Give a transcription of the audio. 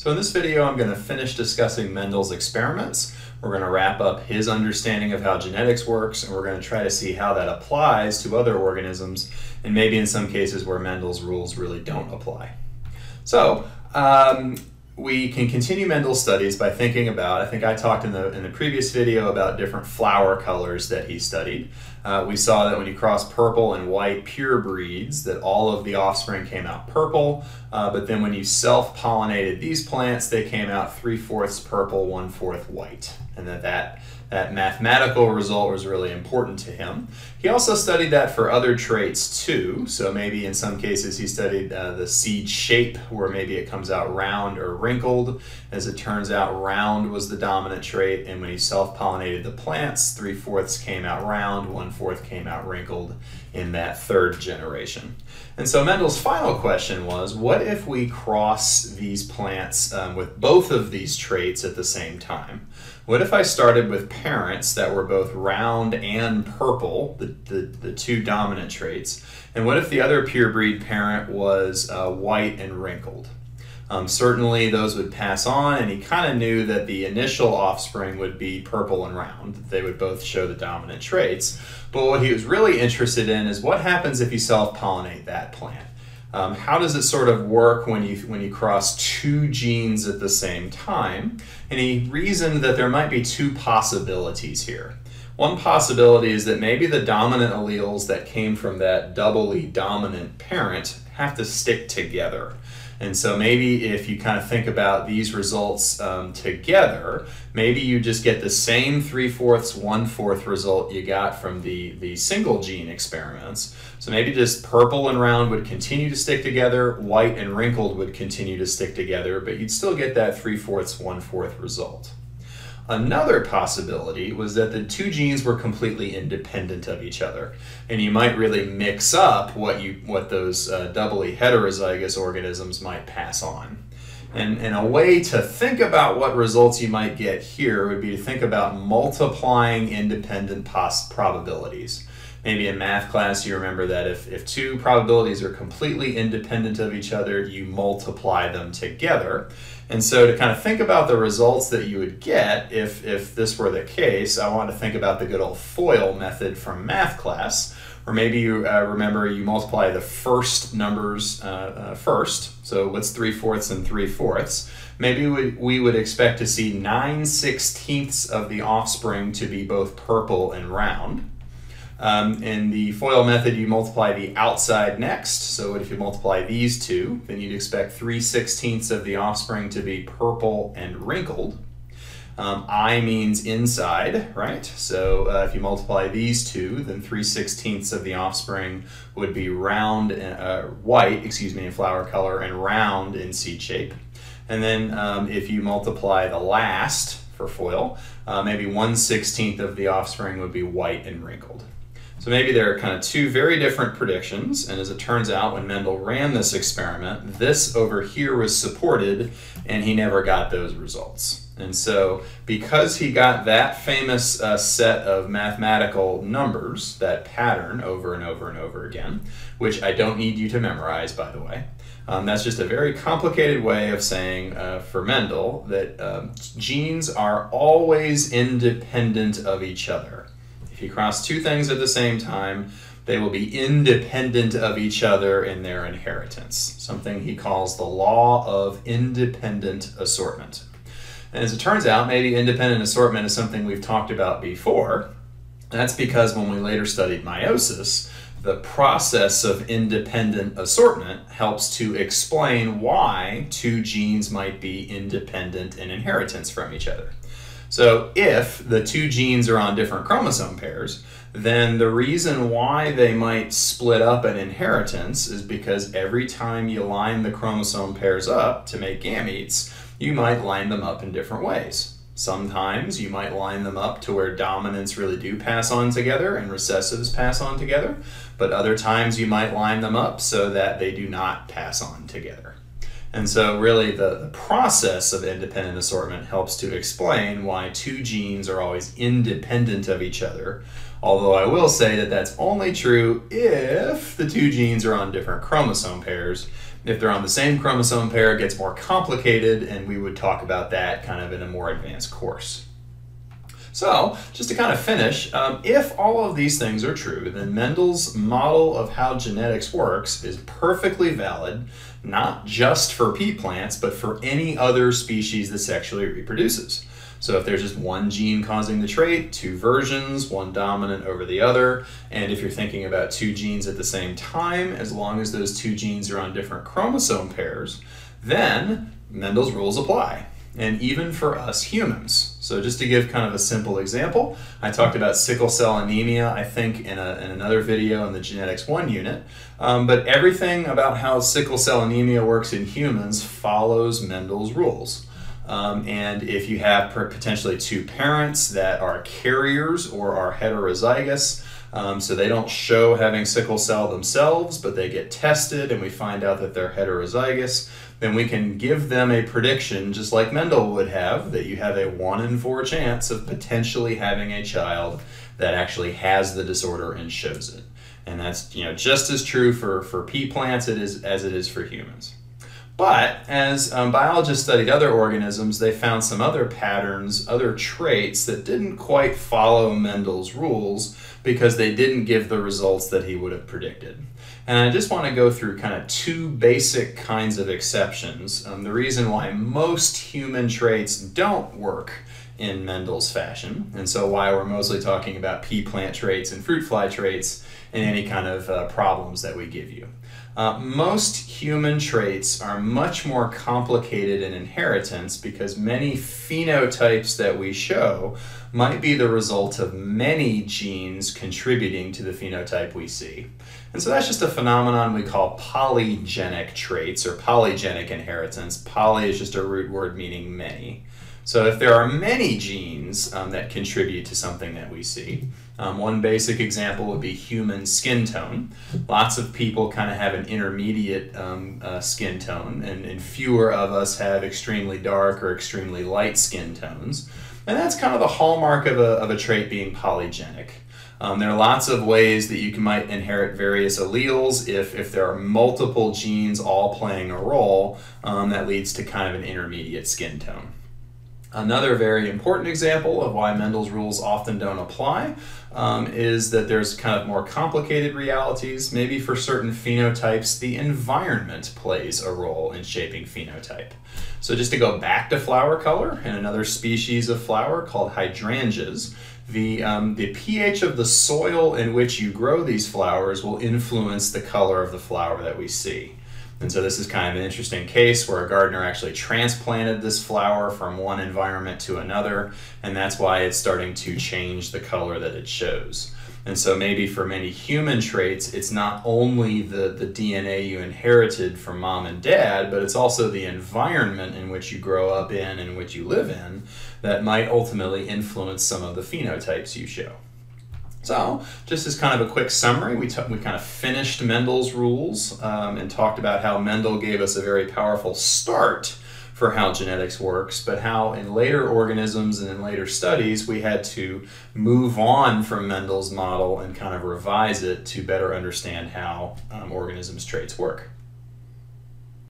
So in this video, I'm going to finish discussing Mendel's experiments. We're going to wrap up his understanding of how genetics works, and we're going to try to see how that applies to other organisms, and maybe in some cases where Mendel's rules really don't apply. So, um, we can continue Mendel's studies by thinking about, I think I talked in the, in the previous video about different flower colors that he studied. Uh, we saw that when you cross purple and white pure breeds, that all of the offspring came out purple, uh, but then when you self-pollinated these plants, they came out three-fourths purple, one-fourth white, and that that that mathematical result was really important to him. He also studied that for other traits too. So maybe in some cases he studied uh, the seed shape, where maybe it comes out round or wrinkled. As it turns out, round was the dominant trait, and when he self pollinated the plants, three fourths came out round, one fourth came out wrinkled in that third generation. And so Mendel's final question was what if we cross these plants um, with both of these traits at the same time? What if I started with parents that were both round and purple, the, the, the two dominant traits? And what if the other pure breed parent was uh, white and wrinkled? Um, certainly those would pass on, and he kind of knew that the initial offspring would be purple and round. They would both show the dominant traits. But what he was really interested in is what happens if you self-pollinate that plant? Um, how does it sort of work when you when you cross two genes at the same time? And he reasoned that there might be two possibilities here. One possibility is that maybe the dominant alleles that came from that doubly dominant parent have to stick together. And so maybe if you kind of think about these results um, together, maybe you just get the same 3 fourths, 1 fourth result you got from the, the single gene experiments. So maybe just purple and round would continue to stick together, white and wrinkled would continue to stick together, but you'd still get that 3 fourths, 1 fourth result. Another possibility was that the two genes were completely independent of each other, and you might really mix up what you what those uh, doubly heterozygous organisms might pass on. And, and a way to think about what results you might get here would be to think about multiplying independent probabilities. Maybe in math class you remember that if, if two probabilities are completely independent of each other, you multiply them together. And so to kind of think about the results that you would get if, if this were the case, I want to think about the good old FOIL method from math class, or maybe you uh, remember you multiply the first numbers uh, uh, first. So what's 3 fourths and 3 fourths? Maybe we, we would expect to see 9 sixteenths of the offspring to be both purple and round. Um, in the FOIL method, you multiply the outside next. So if you multiply these two, then you'd expect 3 sixteenths of the offspring to be purple and wrinkled. Um, I means inside, right? So uh, if you multiply these two, then 3 sixteenths of the offspring would be round, uh, white, excuse me, in flower color, and round in seed shape. And then um, if you multiply the last for FOIL, uh, maybe 1 16th of the offspring would be white and wrinkled. So maybe there are kind of two very different predictions, and as it turns out, when Mendel ran this experiment, this over here was supported, and he never got those results. And so, because he got that famous uh, set of mathematical numbers, that pattern over and over and over again, which I don't need you to memorize, by the way, um, that's just a very complicated way of saying uh, for Mendel that um, genes are always independent of each other. If you cross two things at the same time, they will be independent of each other in their inheritance, something he calls the law of independent assortment. And as it turns out, maybe independent assortment is something we've talked about before. That's because when we later studied meiosis, the process of independent assortment helps to explain why two genes might be independent in inheritance from each other. So if the two genes are on different chromosome pairs, then the reason why they might split up an inheritance is because every time you line the chromosome pairs up to make gametes, you might line them up in different ways. Sometimes you might line them up to where dominants really do pass on together and recessives pass on together, but other times you might line them up so that they do not pass on together. And so, really, the, the process of independent assortment helps to explain why two genes are always independent of each other. Although I will say that that's only true if the two genes are on different chromosome pairs, If they're on the same chromosome pair, it gets more complicated, and we would talk about that kind of in a more advanced course. So, just to kind of finish, um, if all of these things are true, then Mendel's model of how genetics works is perfectly valid, not just for pea plants, but for any other species that sexually reproduces. So if there's just one gene causing the trait, two versions, one dominant over the other, and if you're thinking about two genes at the same time, as long as those two genes are on different chromosome pairs, then Mendel's rules apply and even for us humans. So, just to give kind of a simple example, I talked about sickle cell anemia, I think, in, a, in another video in the Genetics 1 unit. Um, but everything about how sickle cell anemia works in humans follows Mendel's rules. Um, and if you have potentially two parents that are carriers or are heterozygous, um, so they don't show having sickle cell themselves, but they get tested and we find out that they're heterozygous, then we can give them a prediction, just like Mendel would have, that you have a one in four chance of potentially having a child that actually has the disorder and shows it. And that's you know just as true for, for pea plants it is, as it is for humans. But as um, biologists studied other organisms, they found some other patterns, other traits that didn't quite follow Mendel's rules because they didn't give the results that he would have predicted. And I just want to go through kind of two basic kinds of exceptions. Um, the reason why most human traits don't work in Mendel's fashion, and so why we're mostly talking about pea plant traits and fruit fly traits and any kind of uh, problems that we give you. Uh, most human traits are much more complicated in inheritance because many phenotypes that we show might be the result of many genes contributing to the phenotype we see. And so that's just a phenomenon we call polygenic traits or polygenic inheritance. Poly is just a root word meaning many. So if there are many genes um, that contribute to something that we see, um, one basic example would be human skin tone. Lots of people kind of have an intermediate um, uh, skin tone, and, and fewer of us have extremely dark or extremely light skin tones. And that's kind of the hallmark of a, of a trait being polygenic. Um, there are lots of ways that you can, might inherit various alleles if, if there are multiple genes all playing a role um, that leads to kind of an intermediate skin tone. Another very important example of why Mendel's rules often don't apply um, is that there's kind of more complicated realities. Maybe for certain phenotypes, the environment plays a role in shaping phenotype. So just to go back to flower color and another species of flower called hydrangeas, the, um, the pH of the soil in which you grow these flowers will influence the color of the flower that we see. And so this is kind of an interesting case where a gardener actually transplanted this flower from one environment to another, and that's why it's starting to change the color that it shows. And so maybe for many human traits, it's not only the, the DNA you inherited from mom and dad, but it's also the environment in which you grow up in and which you live in that might ultimately influence some of the phenotypes you show. So, just as kind of a quick summary, we, we kind of finished Mendel's rules um, and talked about how Mendel gave us a very powerful start for how genetics works, but how in later organisms and in later studies we had to move on from Mendel's model and kind of revise it to better understand how um, organisms' traits work.